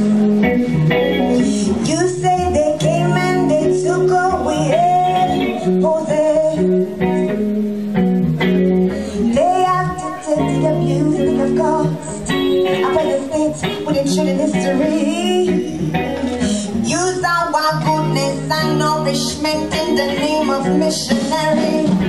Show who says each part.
Speaker 1: You say they came and they took away Jose. They have to take the abuse they have caused. I in the state with intrude history. Use our goodness and nourishment in the name of missionary.